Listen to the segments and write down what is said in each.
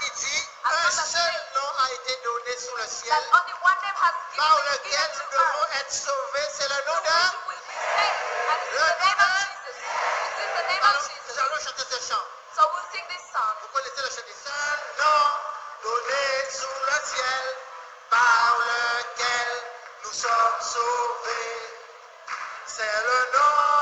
qui dit un seul nom a été donné sous le ciel par lequel nous devons être sauvés. C'est le nom de. the name of Alors, nous allons chanter ce chant. So we'll sing this song. Vous connaissez le chant des seul nom donné sous le ciel par lequel nous sommes sauvés. C'est le nom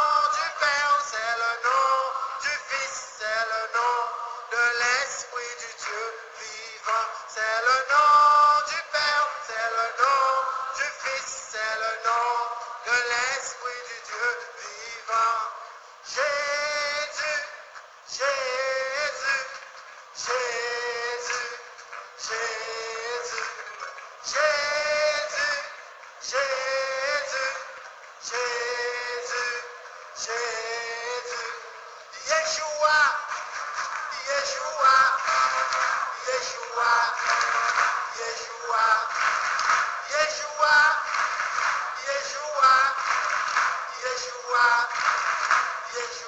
jesus jesus yeshua yeshua yeshua yeshua yeshua Yesus.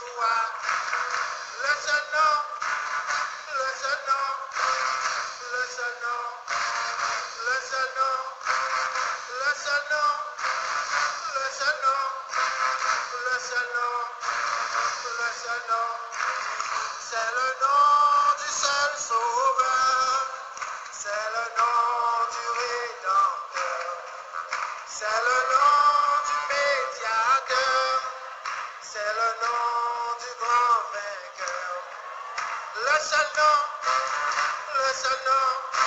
Le seul nom, le seul nom,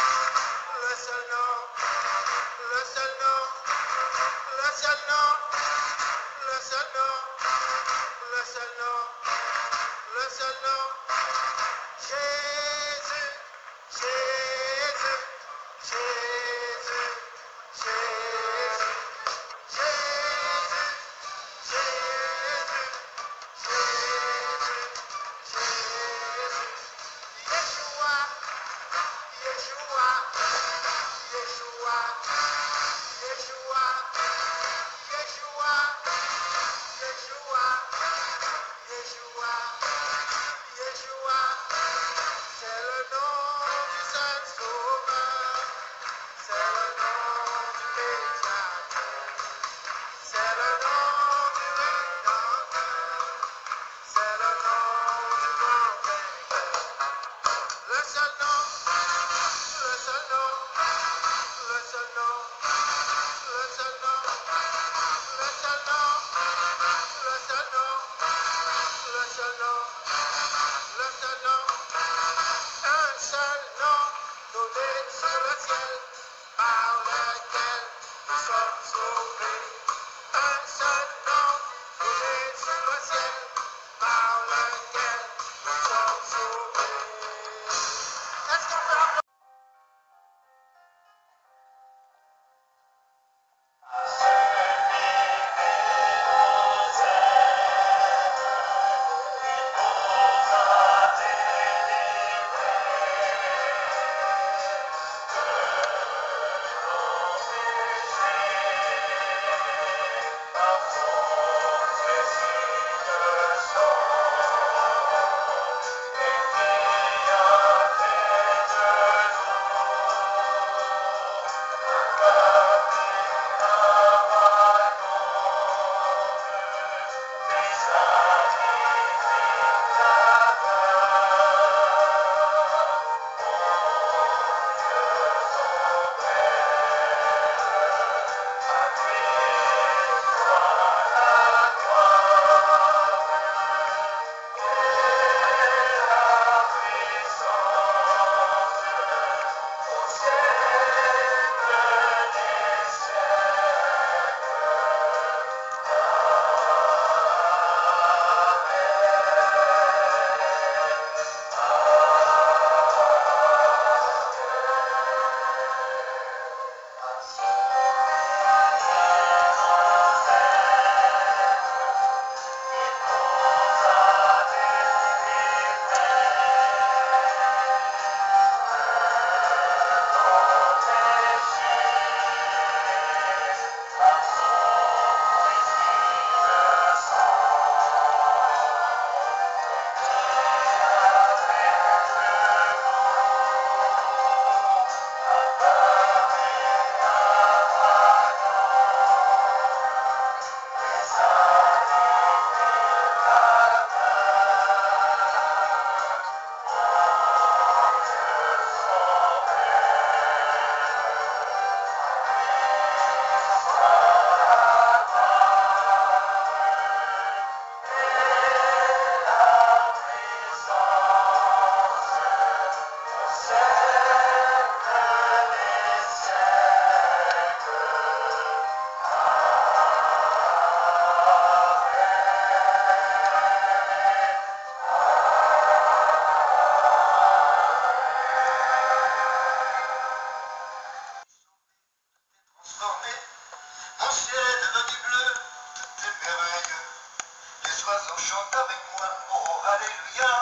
chante avec moi, oh Alléluia,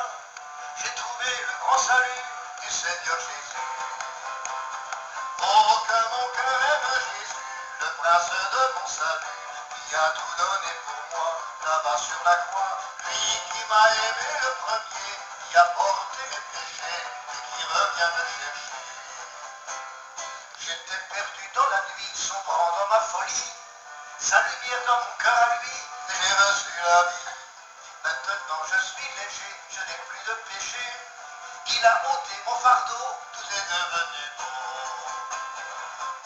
j'ai trouvé le grand salut du Seigneur Jésus. Oh, que mon cœur aime Jésus, le prince de mon salut, qui a tout donné pour moi, là-bas sur la croix, lui qui m'a aimé le premier, qui a porté mes péchés, et qui revient me chercher. J'étais perdu dans la nuit, sombrant dans ma folie, sa lumière dans mon cœur à lui, j'ai reçu la vie. Je n'ai plus de péché. Il a ôté mon fardeau, tout est devenu beau.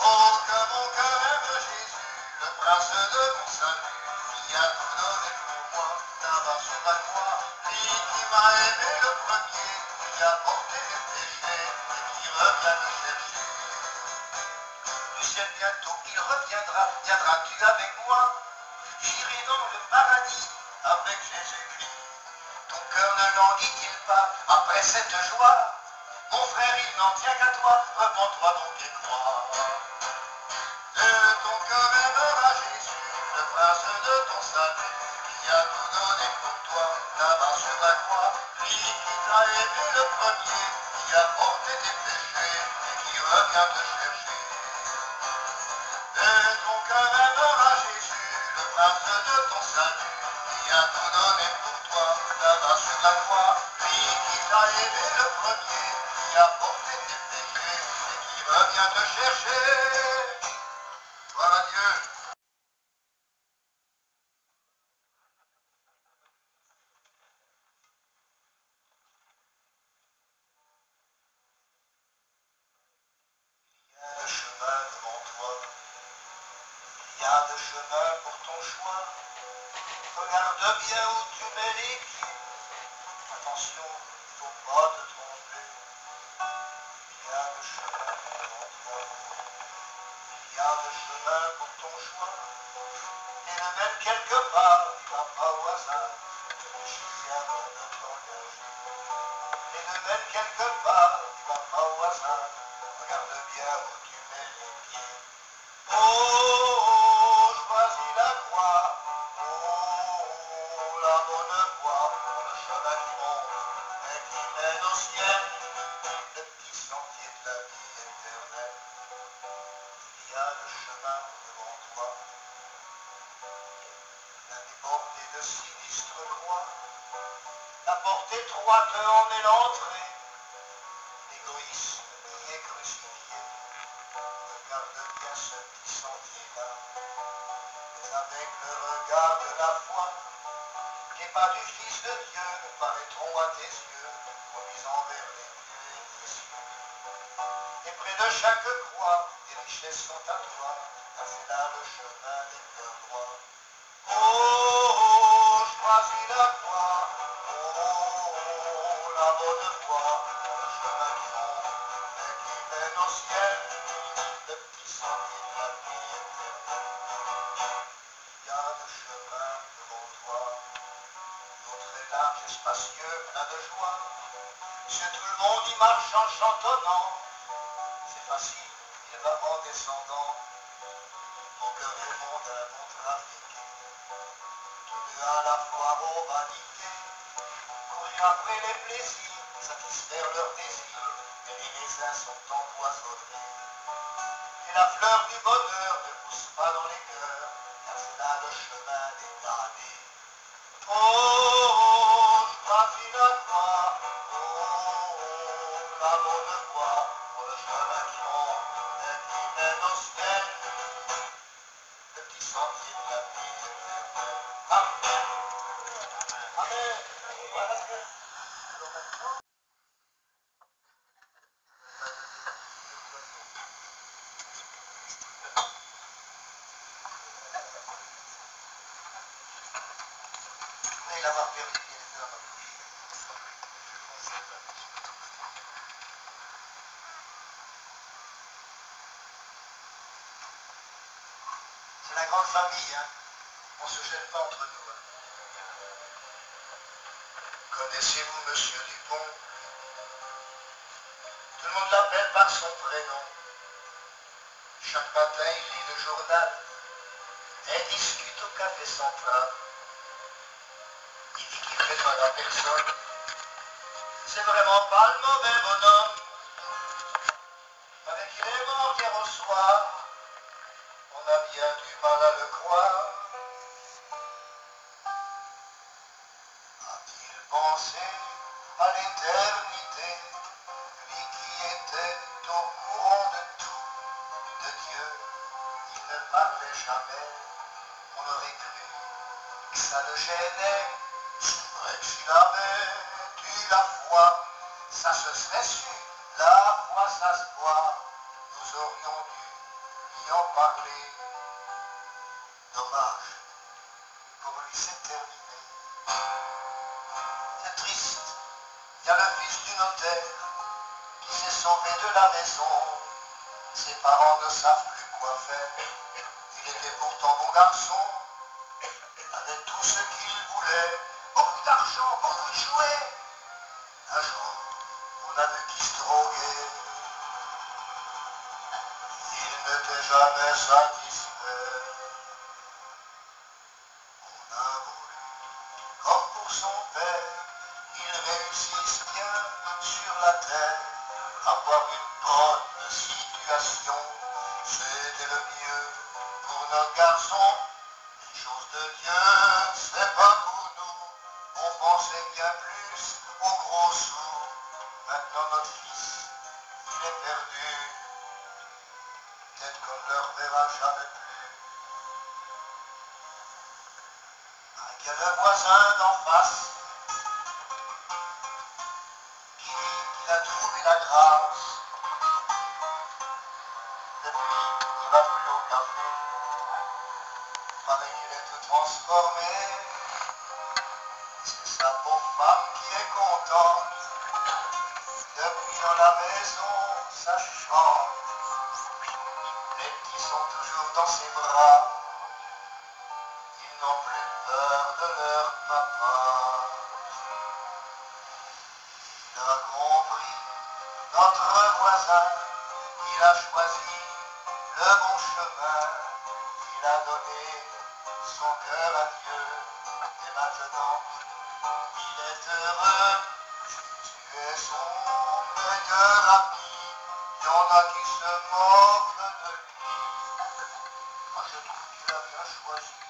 Oh, que mon cœur aime Jésus, le prince de mon salut, qui a tout donné pour moi, là-bas sur la croix. Lui qui m'a aimé le premier, qui a porté mes péchés, et qui revient me chercher. Du ciel bientôt il reviendra, viendras-tu avec moi? J'irai dans le paradis avec Jésus-Christ. Cœur ne languit-il pas après cette joie? Mon frère, il n'en tient qu'à toi, repens-toi donc et crois. Et ton cœur aimera Jésus, le prince de ton salut, qui a tout donné pour toi, là-bas sur la croix. Lui qui t'a aimé le premier, qui a porté tes péchés, et qui revient te chercher. Aimé le premier, qui a porté tes péchés, et qui revient te chercher? Gloire à Dieu. Et le en est l'entrée. L'égoïsme y est crucifié. Regarde bien ce petit sentier-là. Avec le regard de la foi, les pas du Fils de Dieu paraîtront à tes yeux, conduisant vers les nuées des cieux. Et près de chaque croix, des richesses sont à toi, c'est là le chemin des cœurs droits. Oh, oh, choisis la croix, voie, pour le chemin qui monte et qui au ciel, le petit sentier de la vie. Il y a le chemin devant toi, l'autre est large et spacieux, plein de joie. Sur tout le monde y marche en chantonnant, c'est facile, il va en descendant. Mon cœur est bon d'un bon trafic, deux à la fois vanités, courir après les plaisirs, satisfaire leurs désirs, et les raisins sont empoisonnés. Et la fleur du bonheur ne pousse pas dans les cœurs, car c'est là le chemin des damnés. Oh, oh, choisis la croix, oh, oh, C'est la grande famille, hein. On se gêne pas entre nous. hein. Connaissez-vous Monsieur Dupont? Tout le monde l'appelle par son prénom. Chaque matin, il lit le journal et discute au café central. C'est vraiment pas le mauvais bonhomme. Avec il est hier au soir, on a bien du mal à le croire. A-t-il pensé à l'éternité, lui qui était au courant de tout, de Dieu, il ne parlait jamais, on aurait cru que ça le gênait. Ça se serait su, la se voit, nous aurions dû y en parler. Dommage, pour lui c'est terminé. C'est triste, il y a le fils du notaire qui s'est sauvé de la maison. Ses parents ne savent plus quoi faire. Il était pourtant bon garçon, avait tout ce qu'il voulait, beaucoup d'argent, beaucoup de jouets. On a vu qu'il se droguait. Il n'était jamais satisfait. On a voulu, comme pour son père, qu'il réussisse bien sur la terre, avoir une bonne situation. C'était le mieux pour notre garçon. Les choses de Dieu, c'est pas pour nous. On pensait bien plus aux gros sous. Maintenant notre fils, il est perdu. Peut-être qu'on ne le reverra jamais plus. Ah, Il le voisin d'en face qui dit qu'il a trouvé la grâce. Depuis, il va plus au café. Paraît qu'il est transformé. C'est sa pauvre femme qui est contente. La maison, ça chante. Les petits sont toujours dans ses bras. Ils n'ont plus peur de leur papa. Il a compris, notre voisin, il a choisi le bon chemin. Il a donné son cœur à Dieu. Et maintenant, il est heureux. Es son meilleur ami. Il y en a qui se moquent de lui. Moi, je trouve qu'il bien choisi.